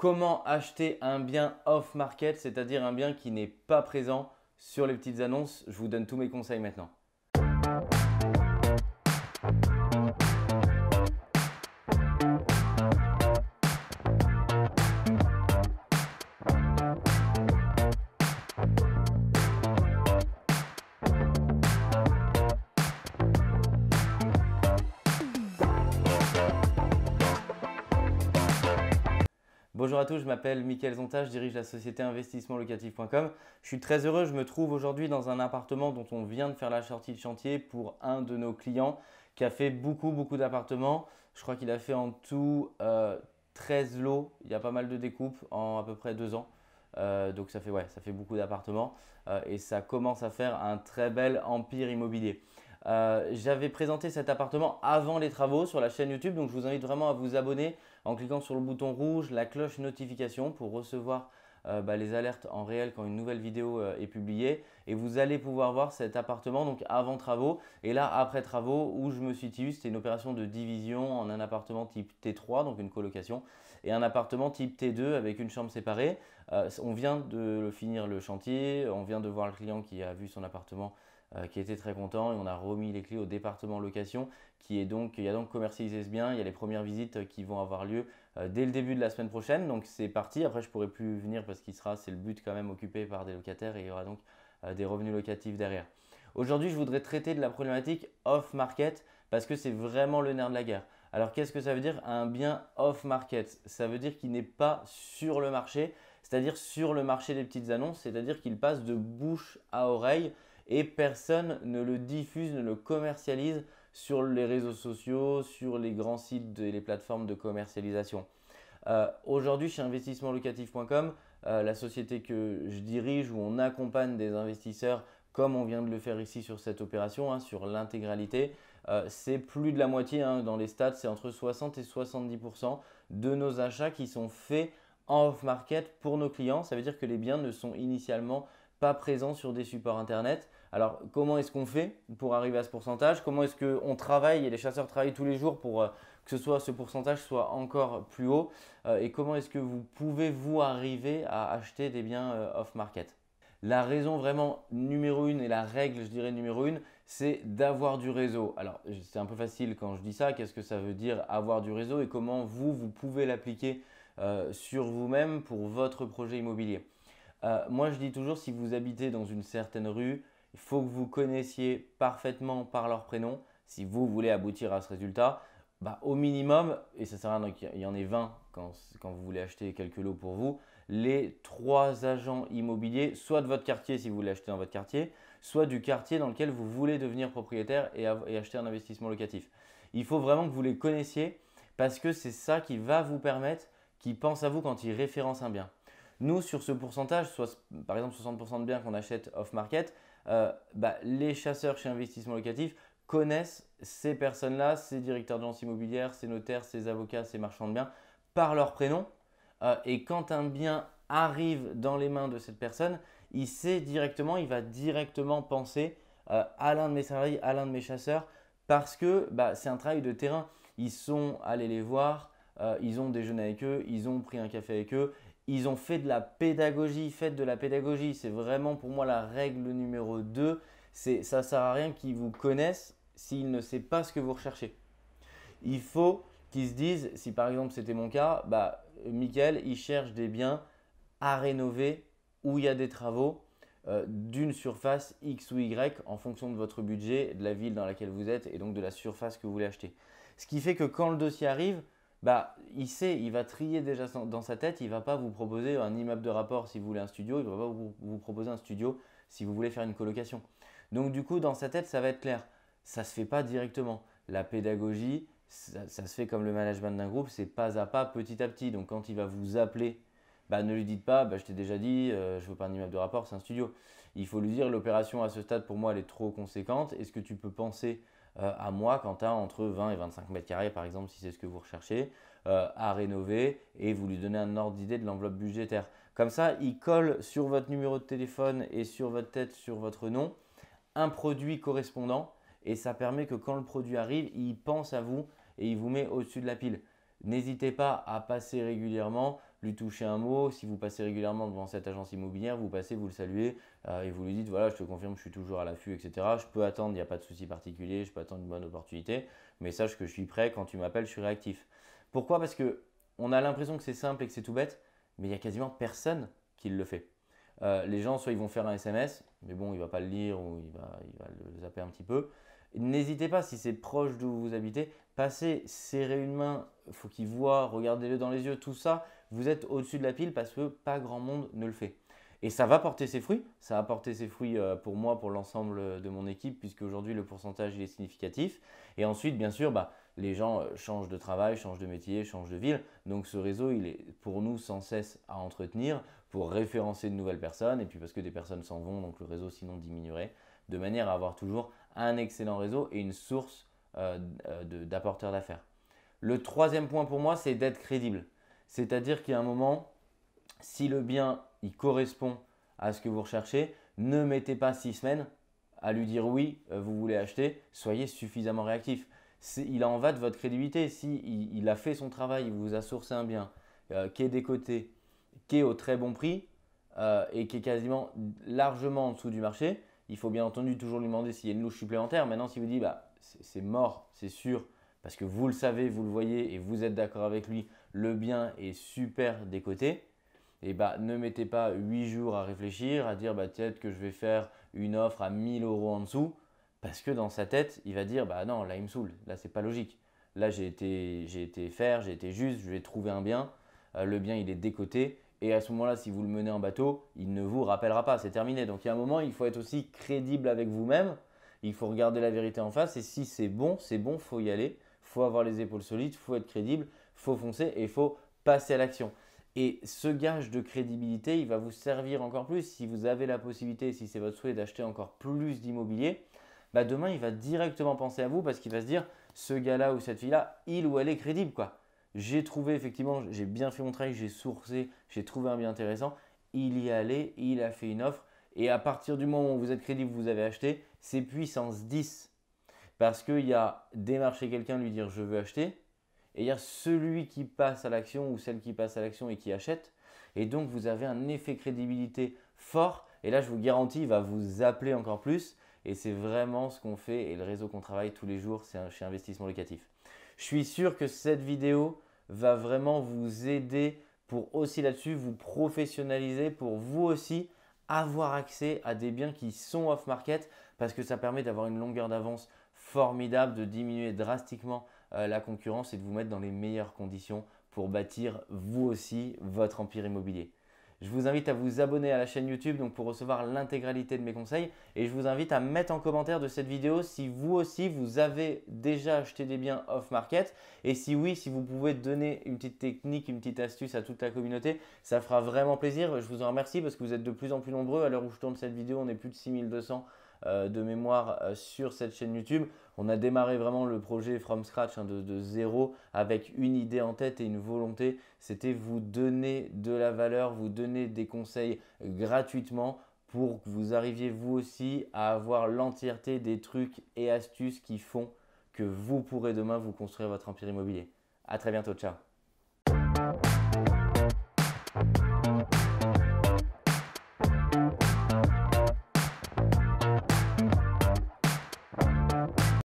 Comment acheter un bien off-market, c'est-à-dire un bien qui n'est pas présent sur les petites annonces? Je vous donne tous mes conseils maintenant. Bonjour à tous, je m'appelle Mickaël Zonta, je dirige la société investissementlocatif.com. Je suis très heureux, je me trouve aujourd'hui dans un appartement dont on vient de faire la sortie de chantier pour un de nos clients qui a fait beaucoup beaucoup d'appartements. Je crois qu'il a fait en tout 13 euh, lots, il y a pas mal de découpes en à peu près deux ans. Euh, donc ça fait, ouais, ça fait beaucoup d'appartements euh, et ça commence à faire un très bel empire immobilier. Euh, j'avais présenté cet appartement avant les travaux sur la chaîne YouTube, donc je vous invite vraiment à vous abonner en cliquant sur le bouton rouge, la cloche notification pour recevoir euh, bah, les alertes en réel quand une nouvelle vidéo euh, est publiée. Et vous allez pouvoir voir cet appartement donc avant travaux et là après travaux où je me situe. C'était une opération de division en un appartement type T3, donc une colocation, et un appartement type T2 avec une chambre séparée. on vient de finir le chantier, on vient de voir le client qui a vu son appartement qui était très content et on a remis les clés au département location qui est donc, il y a donc commercialisé ce bien, il y a les premières visites qui vont avoir lieu euh, dès le début de la semaine prochaine, donc c'est parti, après je pourrai plus venir parce qu'il sera, c'est le but quand même occupé par des locataires et il y aura donc euh, des revenus locatifs derrière. Aujourd'hui je voudrais traiter de la problématique off-market parce que c'est vraiment le nerf de la guerre. Alors qu'est-ce que ça veut dire un bien off-market? Ça veut dire qu'il n'est pas sur le marché, c'est-à-dire sur le marché des petites annonces, c'est-à-dire qu'il passe de bouche à oreille et personne ne le diffuse, ne le commercialise sur les réseaux sociaux, sur les grands sites et les plateformes de commercialisation. Euh, aujourd'hui, chez investissementlocatif.com, euh, la société que je dirige, où on accompagne des investisseurs, comme on vient de le faire ici sur cette opération, hein, sur l'intégralité, euh, c'est plus de la moitié hein, dans les stats, c'est entre 60 et 70% de nos achats qui sont faits en off-market pour nos clients. Ça veut dire que les biens ne sont initialement pas présents sur des supports internet. Alors, comment est-ce qu'on fait pour arriver à ce pourcentage? Comment est-ce qu'on travaille et les chasseurs travaillent tous les jours pour euh, que ce, soit, ce pourcentage soit encore plus haut euh, Et comment est-ce que vous pouvez, vous, arriver à acheter des biens euh, off-market? La raison vraiment numéro une et la règle, je dirais numéro une, c'est d'avoir du réseau. Alors, c'est un peu facile quand je dis ça. Qu'est-ce que ça veut dire avoir du réseau et comment vous, vous pouvez l'appliquer sur vous-même pour votre projet immobilier? Moi, je dis toujours, si vous habitez dans une certaine rue, il faut que vous connaissiez parfaitement par leur prénom si vous voulez aboutir à ce résultat. Bah, au minimum, et ça sert à rien qu'il y en ait 20 quand, vous voulez acheter quelques lots pour vous, les trois agents immobiliers, soit de votre quartier si vous voulez acheter dans votre quartier, soit du quartier dans lequel vous voulez devenir propriétaire et acheter un investissement locatif. Il faut vraiment que vous les connaissiez parce que c'est ça qui va vous permettre qu'ils pensent à vous quand ils référencent un bien. Nous, sur ce pourcentage, soit, par exemple 60% de biens qu'on achète off-market, euh, bah, les chasseurs chez Investissement Locatif connaissent ces personnes-là, ces directeurs d'agence immobilière, ces notaires, ces avocats, ces marchands de biens par leur prénom. Euh, et quand un bien arrive dans les mains de cette personne, il sait directement, il va directement penser euh, à l'un de mes salariés, à l'un de mes chasseurs, parce que bah, c'est un travail de terrain. Ils sont allés les voir, ils ont déjeuné avec eux, ils ont pris un café avec eux, ils ont fait de la pédagogie, faites de la pédagogie. C'est vraiment pour moi la règle numéro 2. C'est, ça ne sert à rien qu'ils vous connaissent s'ils ne savent pas ce que vous recherchez. Il faut qu'ils se disent, si par exemple c'était mon cas, bah, Michael, il cherche des biens à rénover où il y a des travaux euh, d'une surface X ou Y en fonction de votre budget, de la ville dans laquelle vous êtes et donc de la surface que vous voulez acheter. Ce qui fait que quand le dossier arrive, bah, il sait, il va trier déjà dans sa tête, il va pas vous proposer un immeuble de rapport si vous voulez un studio, il va pas vous, proposer un studio si vous voulez faire une colocation. Donc du coup, dans sa tête, ça va être clair. Ça ne se fait pas directement. La pédagogie, ça, se fait comme le management d'un groupe, c'est pas à pas, petit à petit. Donc quand il va vous appeler, bah, ne lui dites pas, bah, je t'ai déjà dit, euh, je veux pas un immeuble de rapport, c'est un studio. Il faut lui dire, l'opération à ce stade, pour moi, elle est trop conséquente. Est-ce que tu peux penser à moi quand as entre 20 et 25 mètres carrés, par exemple, si c'est ce que vous recherchez, euh, à rénover et vous lui donnez un ordre d'idée de l'enveloppe budgétaire. Comme ça, il colle sur votre numéro de téléphone et sur votre tête, sur votre nom, un produit correspondant et ça permet que quand le produit arrive, il pense à vous et il vous met au-dessus de la pile. N'hésitez pas à passer régulièrement lui toucher un mot. Si vous passez régulièrement devant cette agence immobilière, vous passez, vous le saluez euh, et vous lui dites voilà, je te confirme, je suis toujours à l'affût, etc. Je peux attendre, il n'y a pas de souci particulier, je peux attendre une bonne opportunité, mais sache que je suis prêt. Quand tu m'appelles, je suis réactif. Pourquoi? Parce que on a l'impression que c'est simple et que c'est tout bête, mais il y a quasiment personne qui le fait. Euh, les gens, soit ils vont faire un SMS, mais bon, il va pas le lire ou il va, le zapper un petit peu. N'hésitez pas, si c'est proche d'où vous habitez, passez, serrez une main, faut qu'il voit, regardez-le dans les yeux, tout ça, vous êtes au-dessus de la pile parce que pas grand monde ne le fait. Et ça va porter ses fruits, ça va porter ses fruits euh, pour moi, pour l'ensemble de mon équipe, puisque aujourd'hui le pourcentage est significatif. Et ensuite, bien sûr, bah, les gens euh, changent de travail, changent de métier, changent de ville. Donc ce réseau, il est pour nous sans cesse à entretenir pour référencer de nouvelles personnes, et puis parce que des personnes s'en vont, donc le réseau sinon diminuerait, de manière à avoir toujours un excellent réseau et une source euh, euh, d'apporteurs d'affaires. Le troisième point pour moi, c'est d'être crédible. C'est-à-dire qu'il y a un moment, si le bien il correspond à ce que vous recherchez, ne mettez pas six semaines à lui dire oui, euh, vous voulez acheter, soyez suffisamment réactif. Il en va de votre crédibilité. Si il, a fait son travail, il vous a sourcé un bien qui est décoté, qui est au très bon prix et qui est quasiment largement en dessous du marché, il faut bien entendu toujours lui demander s'il y a une louche supplémentaire. Maintenant, s'il vous dit bah, c'est mort, c'est sûr, parce que vous le savez, vous le voyez et vous êtes d'accord avec lui, le bien est super décoté, et bah, ne mettez pas 8 jours à réfléchir, à dire bah, peut-être que je vais faire une offre à 1000 euros en dessous, parce que dans sa tête, il va dire bah non, là il me saoule, là c'est pas logique. Là j'ai été, été faire, j'ai été juste, je vais trouver un bien, euh, le bien il est décoté, et à ce moment-là, si vous le menez en bateau, il ne vous rappellera pas, c'est terminé. Donc il y a un moment, il faut être aussi crédible avec vous-même. Il faut regarder la vérité en face. Et si c'est bon, c'est bon, faut y aller. Faut avoir les épaules solides, faut être crédible, faut foncer et il faut passer à l'action. Et ce gage de crédibilité, il va vous servir encore plus si vous avez la possibilité, si c'est votre souhait d'acheter encore plus d'immobilier. Bah demain, il va directement penser à vous parce qu'il va se dire, ce gars-là ou cette fille-là, il ou elle est crédible. quoi. J'ai trouvé effectivement, j'ai bien fait mon travail, j'ai sourcé, j'ai trouvé un bien intéressant. Il y est allé, il a fait une offre. Et à partir du moment où vous êtes crédible, vous avez acheté, c'est puissance 10. Parce qu'il y a démarcher quelqu'un, lui dire je veux acheter. Et il y a celui qui passe à l'action ou celle qui passe à l'action et qui achète. Et donc vous avez un effet crédibilité fort. Et là, je vous garantis, il va vous appeler encore plus. Et c'est vraiment ce qu'on fait et le réseau qu'on travaille tous les jours, c'est chez Investissement Locatif. Je suis sûr que cette vidéo va vraiment vous aider pour aussi là-dessus vous professionnaliser, pour vous aussi avoir accès à des biens qui sont off-market parce que ça permet d'avoir une longueur d'avance formidable, de diminuer drastiquement euh, la concurrence et de vous mettre dans les meilleures conditions pour bâtir vous aussi votre empire immobilier. Je vous invite à vous abonner à la chaîne YouTube donc pour recevoir l'intégralité de mes conseils et je vous invite à mettre en commentaire de cette vidéo si vous aussi vous avez déjà acheté des biens off market et si oui, si vous pouvez donner une petite technique, une petite astuce à toute la communauté, ça fera vraiment plaisir. Je vous en remercie parce que vous êtes de plus en plus nombreux. À l'heure où je tourne cette vidéo, on est plus de 6200 euh, de mémoire euh, sur cette chaîne YouTube. On a démarré vraiment le projet from scratch hein, de, de, zéro avec une idée en tête et une volonté. C'était vous donner de la valeur, vous donner des conseils gratuitement pour que vous arriviez vous aussi à avoir l'entièreté des trucs et astuces qui font que vous pourrez demain vous construire votre empire immobilier. À très bientôt, ciao